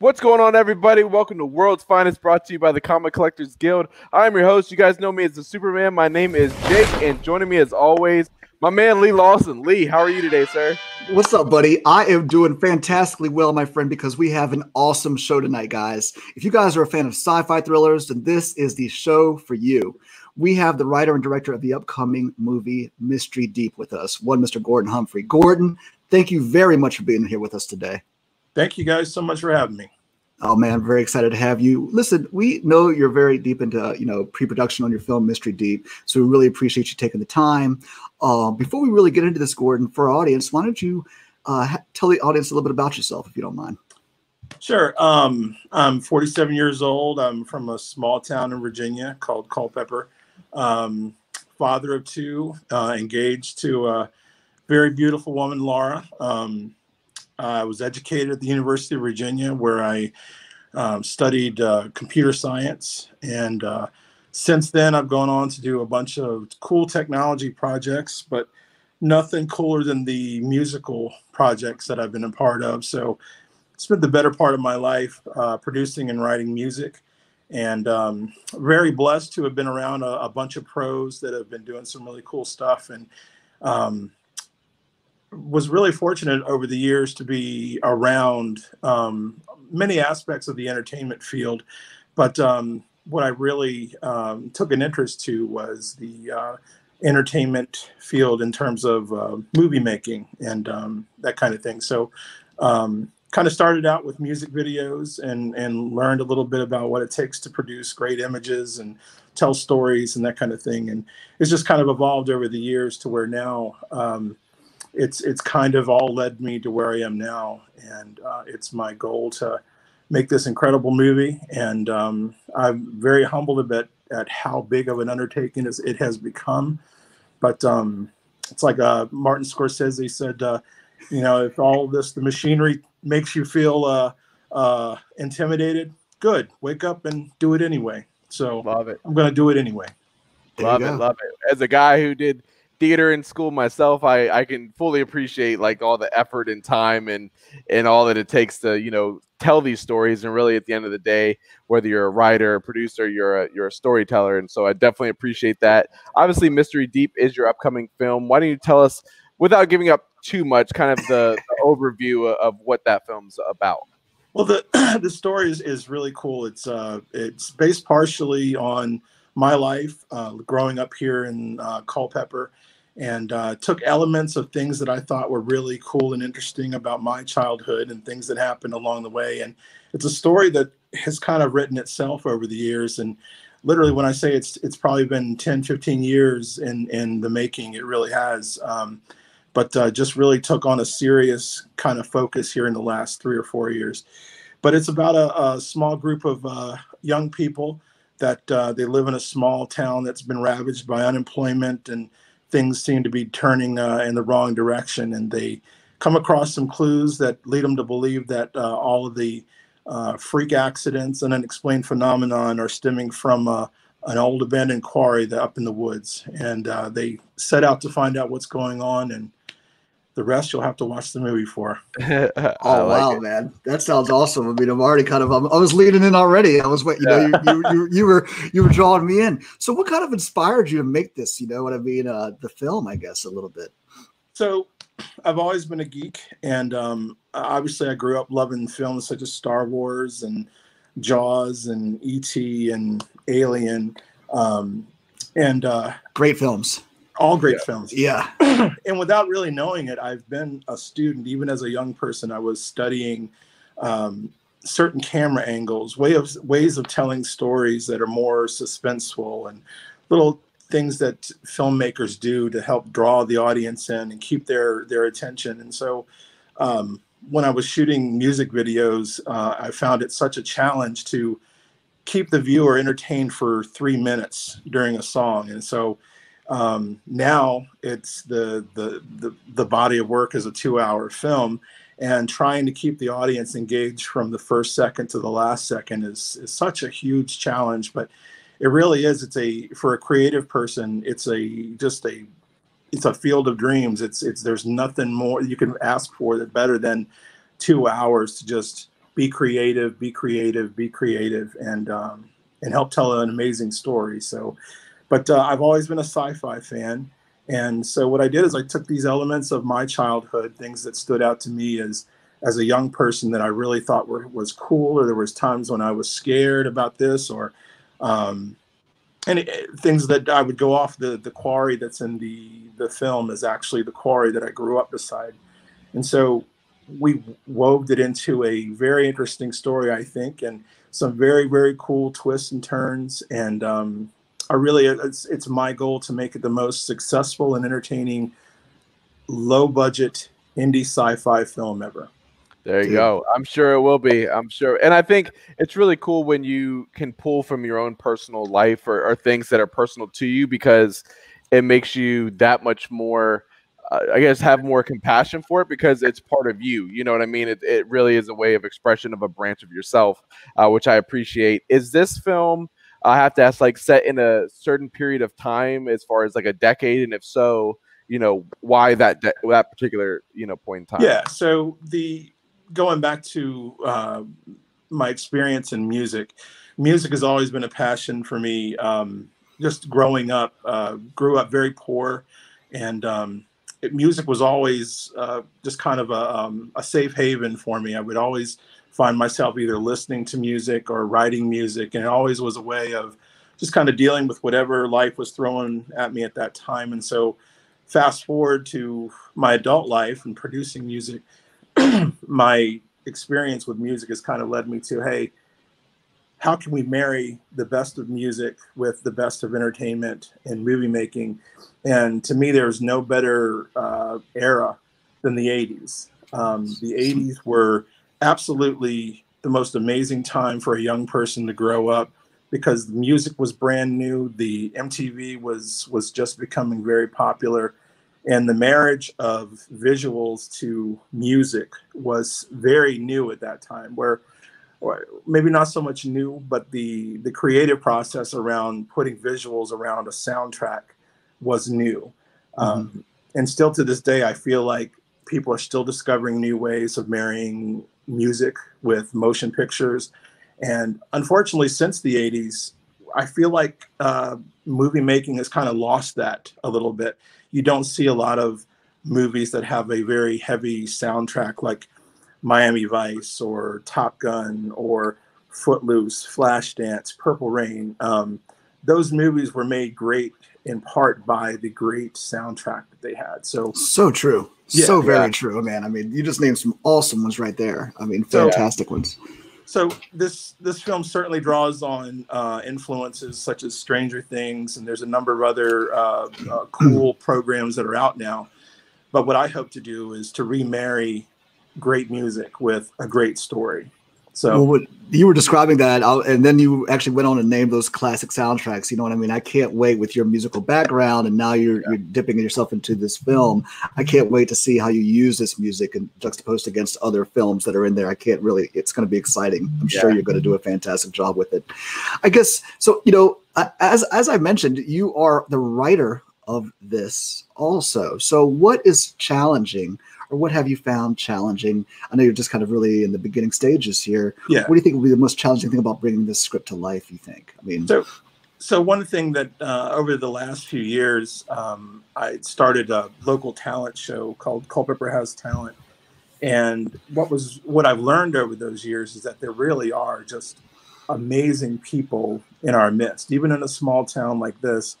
What's going on, everybody? Welcome to World's Finest, brought to you by the Comic Collectors Guild. I'm your host. You guys know me as the Superman. My name is Jake, and joining me as always, my man Lee Lawson. Lee, how are you today, sir? What's up, buddy? I am doing fantastically well, my friend, because we have an awesome show tonight, guys. If you guys are a fan of sci fi thrillers, then this is the show for you. We have the writer and director of the upcoming movie Mystery Deep with us, one Mr. Gordon Humphrey. Gordon, thank you very much for being here with us today. Thank you guys so much for having me. Oh man, very excited to have you. Listen, we know you're very deep into you know pre-production on your film Mystery Deep, so we really appreciate you taking the time. Uh, before we really get into this, Gordon, for our audience, why don't you uh, tell the audience a little bit about yourself, if you don't mind? Sure. Um, I'm 47 years old. I'm from a small town in Virginia called Culpeper. Um, father of two, uh, engaged to a very beautiful woman, Laura. Um, I was educated at the University of Virginia, where I um, studied uh, computer science. And uh, since then, I've gone on to do a bunch of cool technology projects, but nothing cooler than the musical projects that I've been a part of. So, spent the better part of my life uh, producing and writing music. And um, very blessed to have been around a, a, bunch of pros that have been doing some really cool stuff. And um, was really fortunate over the years to be around um, many aspects of the entertainment field, but um, what I really um, took an interest to was the uh, entertainment field in terms of uh, movie making and um, that kind of thing. So, um, kind of started out with music videos and and learned a little bit about what it takes to produce great images and tell stories and that kind of thing. And it's just kind of evolved over the years to where now um, it's it's kind of all led me to where I am now, and uh, it's my goal to make this incredible movie. And um, I'm very humbled a bit at how big of an undertaking it has become. But um, it's like uh, Martin Scorsese said, uh, you know, if all this the machinery makes you feel uh, uh, intimidated, good. Wake up and do it anyway. So love it. I'm going to do it anyway. love it, love it. As a guy who did theater in school myself, I I can fully appreciate like all the effort and time and and all that it takes to you know tell these stories. And really, at the end of the day, whether you're a writer, a producer, you're a you're a storyteller, and so I definitely appreciate that. Obviously, Mystery Deep is your upcoming film. Why don't you tell us, without giving up too much, kind of the, the overview of what that film's about? Well, the the story is, is really cool. It's uh it's based partially on my life uh, growing up here in uh, Culpeper and uh, took elements of things that I thought were really cool and interesting about my childhood and things that happened along the way. And it's a story that has kind of written itself over the years. And literally, when I say it's it's probably been 10, 15 years in in the making, it really has. Um, but uh, just really took on a serious kind of focus here in the last three or four years. But it's about a, a small group of uh, young people that uh, they live in a small town that's been ravaged by unemployment and things seem to be turning uh, in the wrong direction, and they come across some clues that lead them to believe that uh, all of the uh, freak accidents and unexplained phenomenon are stemming from uh, an old abandoned quarry up in the woods. And uh, they set out to find out what's going on, and the rest you'll have to watch the movie for. oh like wow, it. man, that sounds awesome. I mean, I'm already kind of I'm, i was leading in already. I was waiting. You yeah. know, you, you, you, you, were you were drawing me in. So, what kind of inspired you to make this? You know what I mean? Uh, the film, I guess, a little bit. So, I've always been a geek, and um, obviously, I grew up loving films such as Star Wars and Jaws and E.T. and Alien, um, and uh, great films all great yeah. films. Yeah. and without really knowing it, I've been a student, even as a young person, I was studying um, certain camera angles, way of, ways of telling stories that are more suspenseful and little things that filmmakers do to help draw the audience in and keep their, their attention. And so um, when I was shooting music videos, uh, I found it such a challenge to keep the viewer entertained for three minutes during a song. And so um, now it's the, the, the the body of work is a two hour film, and trying to keep the audience engaged from the first second to the last second is is such a huge challenge. But it really is. It's a for a creative person. It's a just a it's a field of dreams. It's it's there's nothing more you can ask for that better than two hours to just be creative, be creative, be creative, and um, and help tell an amazing story. So, but uh, I've always been a sci-fi fan, and so what I did is I took these elements of my childhood, things that stood out to me as as a young person that I really thought were was cool, or there was times when I was scared about this, or um, and it, things that I would go off the the quarry that's in the the film is actually the quarry that I grew up beside, and so we wove it into a very interesting story, I think, and some very very cool twists and turns. And um, I really, it's, it's my goal to make it the most successful and entertaining, low budget indie sci-fi film ever. There you go. I'm sure it will be. I'm sure. And I think it's really cool when you can pull from your own personal life or, or things that are personal to you because it makes you that much more uh, I guess have more compassion for it because it's part of you. You know what I mean? It, it really is a way of expression of a branch of yourself, uh, which I appreciate. Is this film? I have to ask, like, set in a certain period of time, as far as like a decade, and if so, you know, why that de- that particular you know point in time? Yeah. So the going back to uh, my experience in music, music has always been a passion for me. Um, just growing up, uh, grew up very poor, and um, it, music was always uh, just kind of a, um, a safe haven for me. I would always find myself either listening to music or writing music, and it always was a way of just kind of dealing with whatever life was throwing at me at that time. And so, fast forward to my adult life and producing music, my experience with music has kind of led me to hey, how can we marry the best of music with the best of entertainment and movie making? And to me, there's no better uh, era than the 80s. Um, the 80s were absolutely the most amazing time for a young person to grow up because the music was brand new. The MTV was was just becoming very popular, and the marriage of visuals to music was very new at that time. Where maybe not so much new, but the the creative process around putting visuals around a soundtrack was new. Mm-hmm. Um, and still to this day, I feel like people are still discovering new ways of marrying music with motion pictures. And unfortunately, since the 80s, I feel like uh, movie making has kind of lost that a little bit. You don't see a lot of movies that have a very heavy soundtrack like Miami Vice or Top Gun or Footloose, Flashdance, Purple Rain. Um, those movies were made great in part by the great soundtrack that they had. So so true, yeah, so very yeah. true, man. I mean, you just named some awesome ones right there. I mean, fantastic so, ones. So this this film certainly draws on uh, influences such as Stranger Things, and there's a number of other uh, uh, cool programs that are out now. But what I hope to do is to remarry great music with a great story. So well, what, you were describing that, and then you actually went on and named those classic soundtracks. You know what I mean? I can't wait with your musical background, and now you're yeah. you're dipping yourself into this film. I can't wait to see how you use this music and juxtaposed against other films that are in there. I can't really. It's going to be exciting. I'm yeah. sure you're going to do a fantastic job with it. I guess so. You know, as as I mentioned, you are the writer of this also. So, what is challenging or what have you found challenging? I know you're just kind of really in the beginning stages here. Yeah. What do you think will be the most challenging thing about bringing this script to life? You think? I mean, so so one thing that uh, over the last few years, um, I started a local talent show called Culpeper House Talent, and what was what I've learned over those years is that there really are just amazing people in our midst, even in a small town like this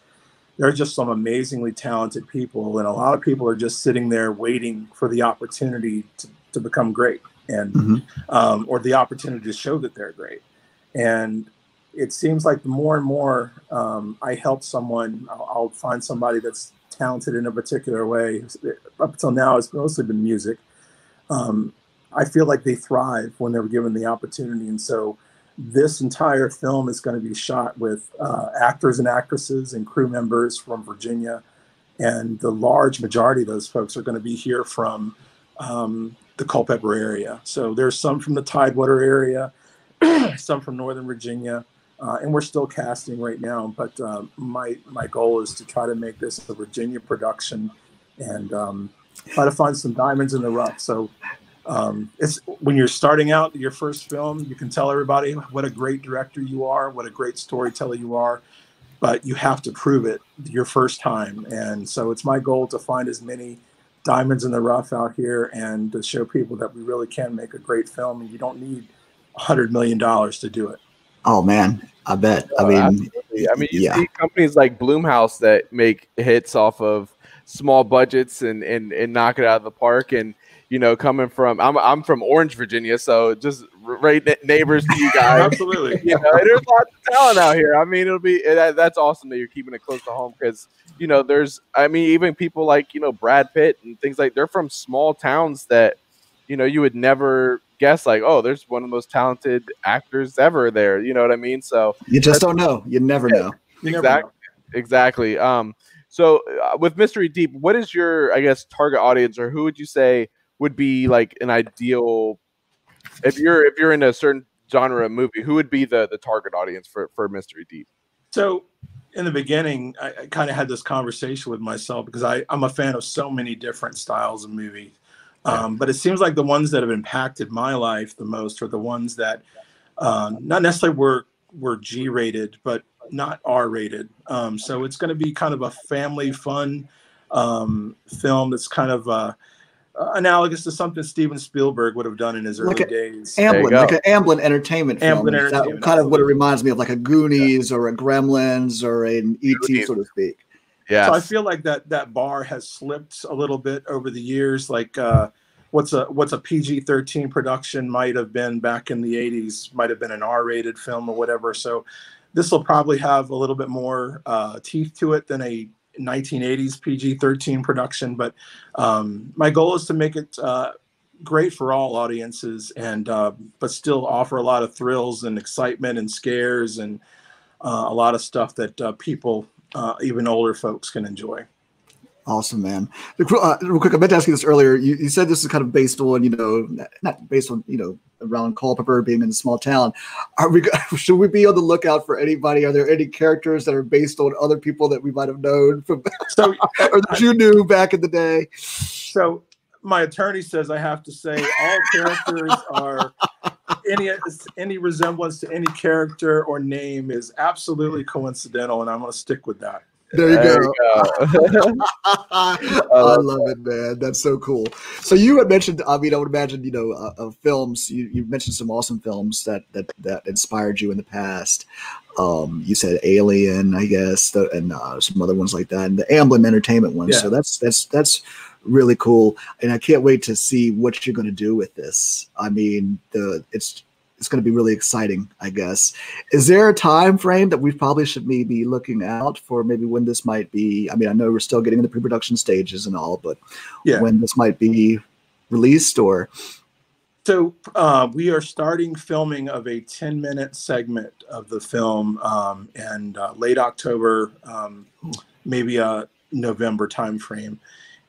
there are just some amazingly talented people, and a lot of people are just sitting there waiting for the opportunity to, to become great, and mm-hmm. um, or the opportunity to show that they're great. And it seems like the more and more um, I help someone, I'll, I'll, find somebody that's talented in a particular way. Up until now, it's mostly been music. Um, I feel like they thrive when they're given the opportunity, and so this entire film is going to be shot with uh, actors and actresses and crew members from Virginia. And the large majority of those folks are going to be here from um, the Culpeper area. So there's some from the Tidewater area, some from Northern Virginia, uh, and we're still casting right now. But um, my my goal is to try to make this a Virginia production and um, try to find some diamonds in the rough. So um, it's when you're starting out your first film, you can tell everybody what a great director you are, what a great storyteller you are, but you have to prove it your first time. And so it's my goal to find as many diamonds in the rough out here and to show people that we really can make a great film and you don't need a hundred million dollars to do it. Oh man, I bet. I Oh, mean, absolutely. I mean, you yeah. see companies like Blumhouse that make hits off of small budgets and and and knock it out of the park. And you know, coming from I'm I'm from Orange, Virginia, so just r- right ne- neighbors to you guys. Absolutely. you know, there's lots of talent out here. I mean, it'll be that, that's awesome that you're keeping it close to home because you know, there's I mean, even people like you know Brad Pitt and things like they're from small towns that you know you would never guess like oh there's one of the most talented actors ever there you know what i mean so you just don't know. You never know. You never know. exactly um so uh, with mystery deep what is your i guess target audience or who would you say would be like an ideal if you're if you're in a certain genre of movie who would be the the target audience for for mystery deep So in the beginning, I, I kind of had this conversation with myself because I, I'm a fan of so many different styles of movie. Um, but it seems like the ones that have impacted my life the most are the ones that um, not necessarily were were G rated, but not R rated. Um, so it's going to be kind of a family fun um, film that's kind of uh, uh, analogous to something Steven Spielberg would have done in his early Like a- days. Amblin, like an Amblin entertainment film. Amblin Is that Entertainment, kind of what it reminds me of, like a Goonies or a Gremlins or an ET, Goonies. so to speak. yeah So I feel like that that bar has slipped a little bit over the years. Like uh, what's a what's a PG thirteen production might have been back in the eighties, might have been an R rated film or whatever. So this will probably have a little bit more uh, teeth to it than a 1980s PG 13 production. But um, my goal is to make it uh, great for all audiences, and uh, but still offer a lot of thrills and excitement and scares and uh, a lot of stuff that uh, people, uh, even older folks, can enjoy. Awesome, man. Uh, real quick, I meant to ask you this earlier. You, you said this is kind of based on, you know, not based on, you know, around Culpeper being in a small town. Are we? Should we be on the lookout for anybody? Are there any characters that are based on other people that we might have known from, So, or that you knew back in the day? so my attorney says I have to say all characters are any any resemblance to any character or name is absolutely coincidental, and I'm going to stick with that. There you There go. you go. I love it, man. That's so cool. So you had mentioned, I mean, I would imagine, you know, uh, of films. You, you mentioned some awesome films that that that inspired you in the past. Um, you said Alien, I guess, the, and uh, some other ones like that, and the Amblin Entertainment ones. Yeah. So that's that's that's really cool, and I can't wait to see what you're going to do with this. I mean, the it's it's going to be really exciting, I guess. Is there a time frame that we probably should maybe be looking out for? Maybe when this might be. I mean, I know we're still getting in the pre-production stages and all, but Yeah. when this might be released or So uh, we are starting filming of a 10 minute segment of the film um, and uh, late October, um, maybe a November timeframe.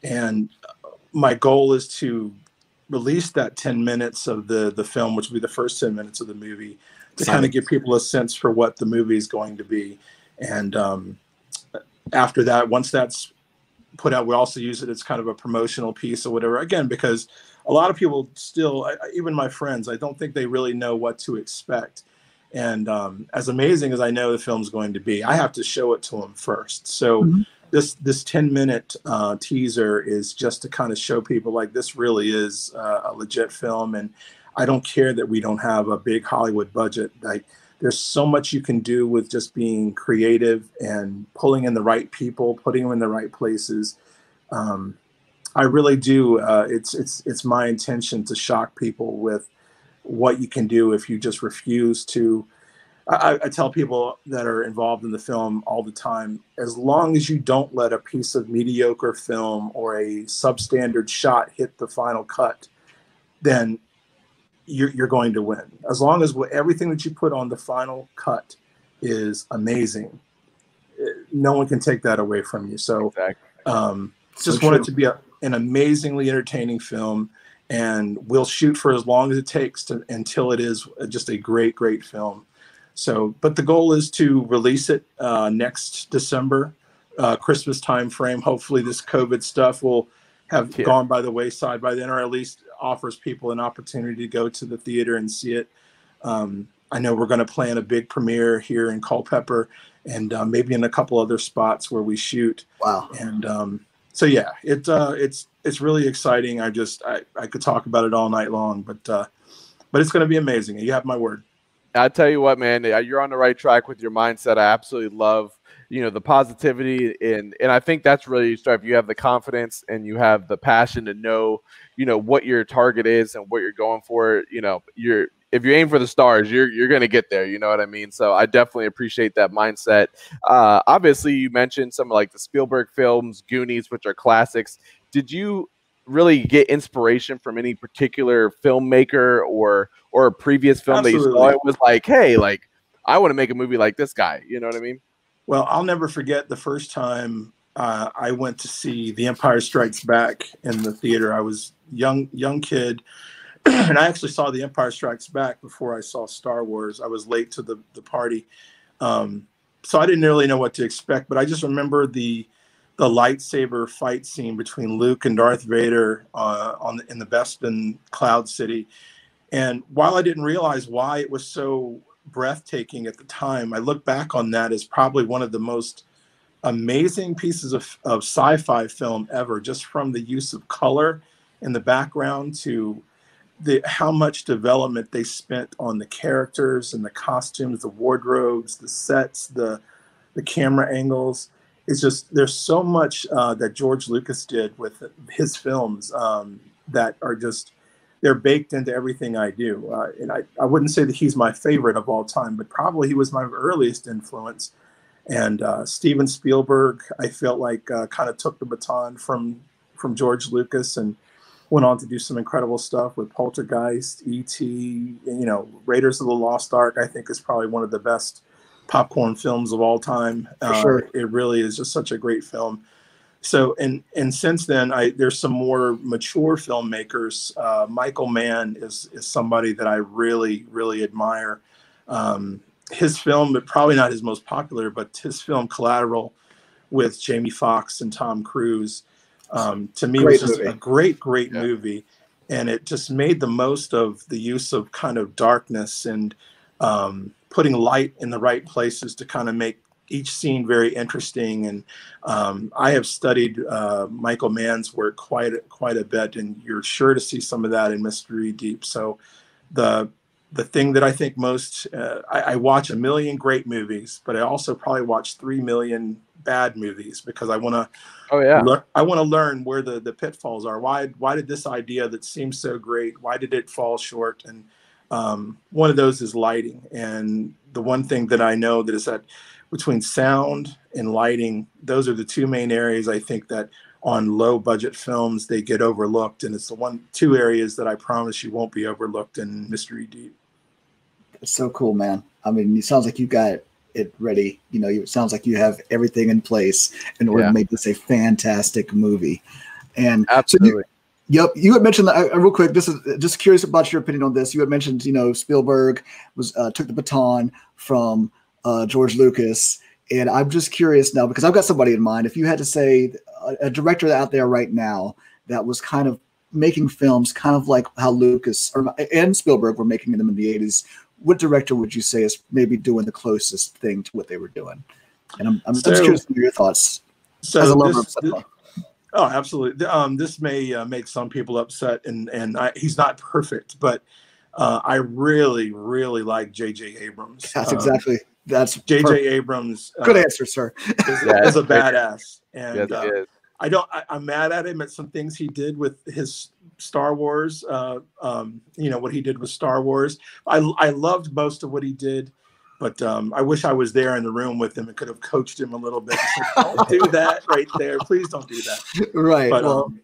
And uh, my goal is to release that 10 minutes of the, the film, which will be the first 10 minutes of the movie, to kind of give people a sense for what the movie is going to be. And um, after that, once that's put out, we also use it as kind of a promotional piece or whatever. Again, because a lot of people still, I, even my friends, I don't think they really know what to expect. And um, as amazing as I know the film's going to be, I have to show it to them first. So Mhm. This this ten minute uh, teaser is just to kind of show people like this really is uh, a legit film, and I don't care that we don't have a big Hollywood budget. Like there's so much you can do with just being creative and pulling in the right people, putting them in the right places. Um, I really do. Uh, it's it's it's my intention to shock people with what you can do if you just refuse to. I, I tell people that are involved in the film all the time: as long as you don't let a piece of mediocre film or a substandard shot hit the final cut, then you're, you're going to win. As long as what, everything that you put on the final cut is amazing, eh, no one can take that away from you. So Exactly. um, So just want it to be a, an amazingly entertaining film, and we'll shoot for as long as it takes to until it is just a great, great film. So, but the goal is to release it uh, next December, uh, Christmas time frame. Hopefully, this COVID stuff will have Yeah. gone by the wayside by then, or at least offers people an opportunity to go to the theater and see it. Um, I know we're going to plan a big premiere here in Culpeper and uh, maybe in a couple other spots where we shoot. Wow. And um, so yeah, it uh, it's it's really exciting. I just I, I could talk about it all night long, but uh, but it's going to be amazing. You have my word. I tell you what, man, you're on the right track with your mindset. I absolutely love you know the positivity and and I think that's really if You have the confidence and you have the passion to know you know what your target is and what you're going for. You know, you're if you aim for the stars, you're you're gonna get there. You know what I mean? So I definitely appreciate that mindset. Uh, obviously, you mentioned some like the Spielberg films, Goonies, which are classics. Did you really get inspiration from any particular filmmaker or or a previous film Absolutely. that you saw? It was like, hey, like I want to make a movie like this guy. You know what I mean? Well, I'll never forget the first time uh, I went to see The Empire Strikes Back in the theater. I was young young kid and I actually saw The Empire Strikes Back before I saw Star Wars. I was late to the the party, um, so I didn't really know what to expect. But I just remember the the lightsaber fight scene between Luke and Darth Vader uh, on the, in the Bespin Cloud City. And while I didn't realize why it was so breathtaking at the time, I look back on that as probably one of the most amazing pieces of, of sci-fi film ever, just from the use of color in the background to the how much development they spent on the characters and the costumes, the wardrobes, the sets, the the camera angles. It's just there's so much uh, that George Lucas did with his films um, that are just they're baked into everything I do. Uh, and I, I wouldn't say that he's my favorite of all time, but probably he was my earliest influence. And uh, Steven Spielberg, I felt like uh, kind of took the baton from from George Lucas and went on to do some incredible stuff with Poltergeist, E.T., you know, Raiders of the Lost Ark. I think is probably one of the best popcorn films of all time. Uh, sure. It really is just such a great film. So and and since then, I there's some more mature filmmakers. Uh, Michael Mann is is somebody that I really really admire. Um, his film, but probably not his most popular, but his film Collateral with Jamie Foxx and Tom Cruise um, to me great was just movie. a great, great yeah. movie. And it just made the most of the use of kind of darkness and um, putting light in the right places to kind of make each scene very interesting. And um, I have studied uh, Michael Mann's work quite quite a bit, and you're sure to see some of that in Mystery Deep. So the the thing that I think most uh, I, I, watch a million great movies, but I also probably watch three million bad movies because I want to. Oh yeah. Le- I want to learn where the the pitfalls are. Why why did this idea that seems so great? Why did it fall short? And um, one of those is lighting. And the one thing that I know that is that between sound and lighting, those are the two main areas I think that on low budget films they get overlooked and it's the one two areas that i promise you won't be overlooked in mystery deep it's so cool man i mean it sounds like you got it ready. You know, it sounds like you have everything in place in order yeah. to make this a fantastic movie. And absolutely. So you, yep, you had mentioned that, uh, real quick. This is just curious about your opinion on this. You had mentioned, you know, Spielberg was uh, took the baton from uh, George Lucas, and I'm just curious now because I've got somebody in mind. If you had to say a, a director out there right now that was kind of making films kind of like how Lucas or and Spielberg were making them in the 80s what director would you say is maybe doing the closest thing to what they were doing? And I'm, I'm, so, I'm curious to your thoughts so as a lover this, of cinema. Oh, absolutely. Um, this may uh, make some people upset, and and I, he's not perfect, but uh, I really, really like J.J. Abrams. That's um, exactly that's J.J. Abrams. Good uh, answer, sir. is, yeah, is a badass, and yes, uh, I don't. I, am mad at him at some things he did with his Star Wars. Uh, um, you know what he did with Star Wars. I I loved most of what he did, but um, I wish I was there in the room with him and could have coached him a little bit. don't do that right there. Please don't do that. Right. But well, um,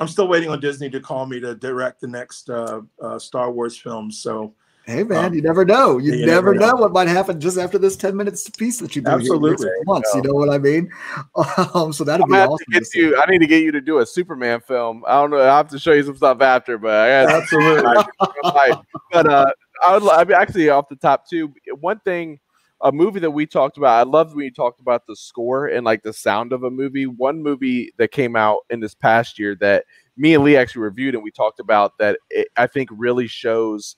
I'm still waiting on Disney to call me to direct the next uh, uh, Star Wars film. So Hey man, um, you never know. You, you never, never know. know. what might happen just after this ten minutes piece that you do. Absolutely, once you know what I mean. Um, so that'd be awesome. To get you, I need to get you to do a Superman film. I don't know. I have to show you some stuff after, but I absolutely. but uh, I would. I mean, actually, off the top too. One thing, a movie that we talked about. I loved when you talked about the score and like the sound of a movie. One movie that came out in this past year that me and Lee actually reviewed and we talked about that. It, I think really shows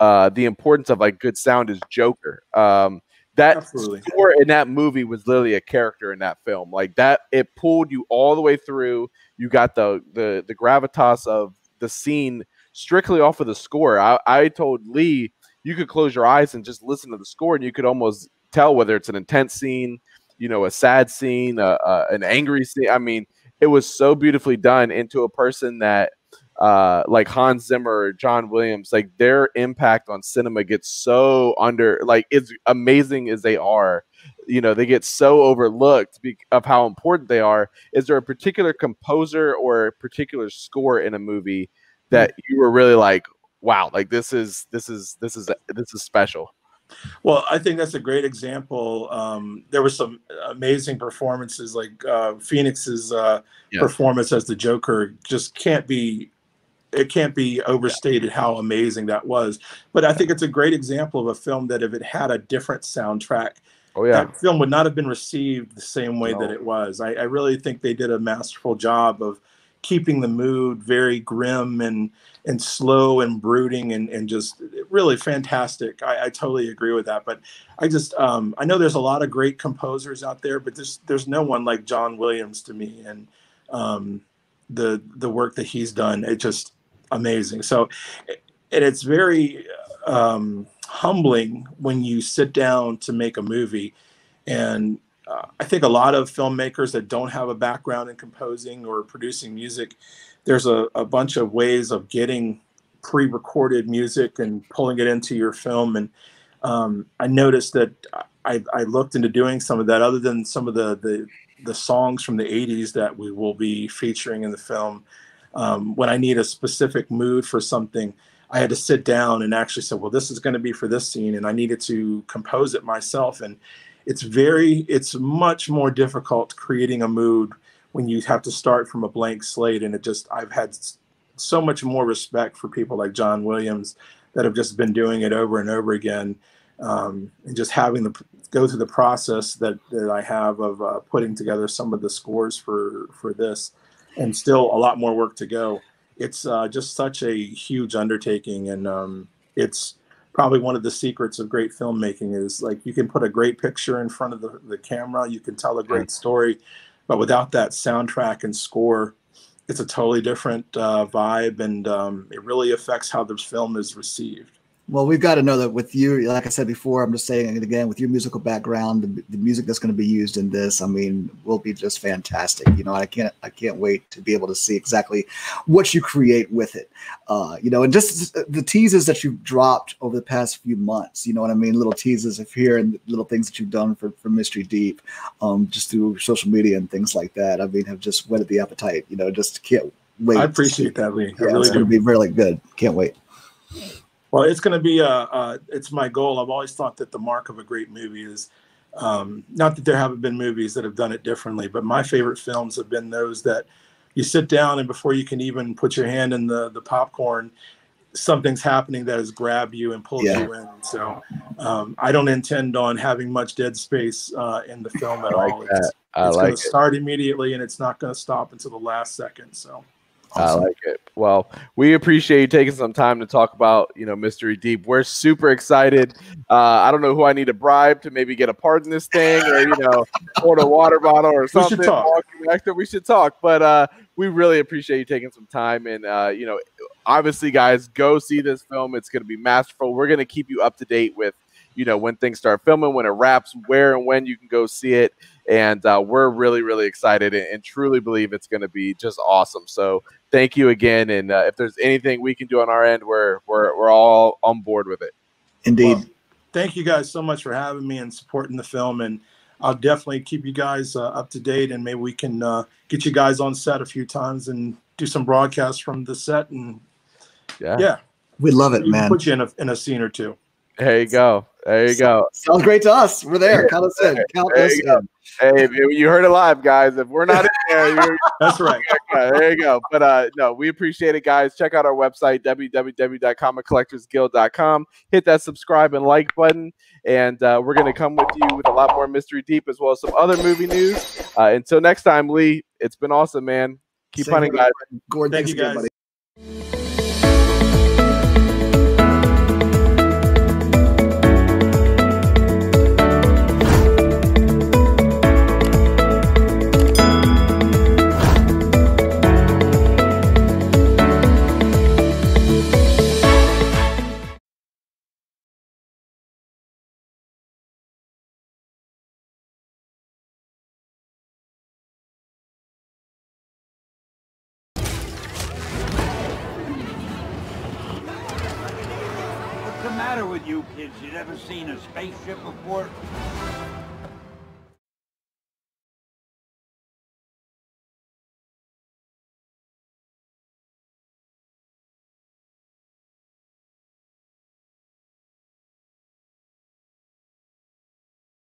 uh, the importance of like good sound is Joker. Um, that Absolutely. score in that movie was literally a character in that film. Like that, it pulled you all the way through. You got the the the gravitas of the scene strictly off of the score. I, I told Lee you could close your eyes and just listen to the score, and you could almost tell whether it's an intense scene, you know, a sad scene, uh, uh, an angry scene. I mean, it was so beautifully done into a person that uh, like Hans Zimmer or John Williams, like their impact on cinema gets so under, like it's amazing as they are, you know, they get so overlooked of how important they are. Is there a particular composer or a particular score in a movie that you were really like, wow, like this is this is this is this is special? Well, I think that's a great example. Um, there were some amazing performances, like uh, Phoenix's uh, yeah. performance as the Joker just can't be it can't be overstated how amazing that was. But I think it's a great example of a film that if it had a different soundtrack, oh yeah, that film would not have been received the same way no. that it was. I, I, really think they did a masterful job of keeping the mood very grim and and slow and brooding and and just really fantastic. I, I totally agree with that. But I just um, I know there's a lot of great composers out there, but there's there's no one like John Williams to me and. Um, the the work that he's done it just amazing. So, and it's very um, humbling when you sit down to make a movie. And uh, I think a lot of filmmakers that don't have a background in composing or producing music, there's a, a bunch of ways of getting pre-recorded music and pulling it into your film. And um, I noticed that I, I looked into doing some of that, other than some of the the the songs from the 80s that we will be featuring in the film um, when I need a specific mood for something, I had to sit down and actually say, well, this is going to be for this scene, and I needed to compose it myself. And it's very, it's much more difficult creating a mood when you have to start from a blank slate. And it just, I've had so much more respect for people like John Williams that have just been doing it over and over again, um, and just having to go through the process that that I have of uh, putting together some of the scores for for this and still a lot more work to go. It's uh, just such a huge undertaking, and um, it's probably one of the secrets of great filmmaking is like you can put a great picture in front of the, the camera, you can tell a great story, but without that soundtrack and score, it's a totally different uh, vibe, and um, it really affects how the film is received. Well, we've got to know that with you, like I said before, I'm just saying it again, with your musical background, the, the music that's going to be used in this, I mean, will be just fantastic. You know, I can't, I can't wait to be able to see exactly what you create with it. Uh, you know, and just the teases that you've dropped over the past few months. You know what I mean? Little teases of here and little things that you've done for for Mystery Deep, um, just through social media and things like that. I mean, have just whetted the appetite. You know, just can't wait. I appreciate that, Lee. Yeah, really it's going to be really good. Can't wait. Well, it's going to be a, a, It's my goal. I've always thought that the mark of a great movie is um, not that there haven't been movies that have done it differently, but my favorite films have been those that you sit down and before you can even put your hand in the the popcorn, something's happening that has grabbed you and pulled yeah. you in. So um, I don't intend on having much dead space uh, in the film at like all. That. It's, it's like going to start immediately and it's not going to stop until the last second. So. Awesome. I like it. Well, we appreciate you taking some time to talk about, you know, Mystery Deep. We're super excited. Uh, I don't know who I need to bribe to maybe get a part in this thing, or you know, order a water bottle or something. We should talk. We should talk. But uh, we really appreciate you taking some time, and uh, you know, obviously, guys, go see this film. It's going to be masterful. We're going to keep you up to date with you know when things start filming when it wraps where and when you can go see it and uh, we're really really excited and, and truly believe it's going to be just awesome so thank you again. And uh, if there's anything we can do on our end, we're we're we're all on board with it. Indeed. Well, thank you guys so much for having me and supporting the film. And I'll definitely keep you guys uh, up to date. And maybe we can uh, get you guys on set a few times and do some broadcasts from the set. And yeah, yeah, we love it, man. Put you in a in a scene or two. There you go. There you go. Sounds great to us. We're there. Count us in. Count there us in. Hey, you heard it live, guys. If we're not in there, that's right. there you go. But uh, no, we appreciate it, guys. Check out our website www.comiccollectorsguild.com. Hit that subscribe and like button, and uh, we're gonna come with you with a lot more mystery deep as well as some other movie news. Uh, until next time, Lee. It's been awesome, man. Keep hunting, guys. Gordon, Thank thanks you, again, guys. buddy.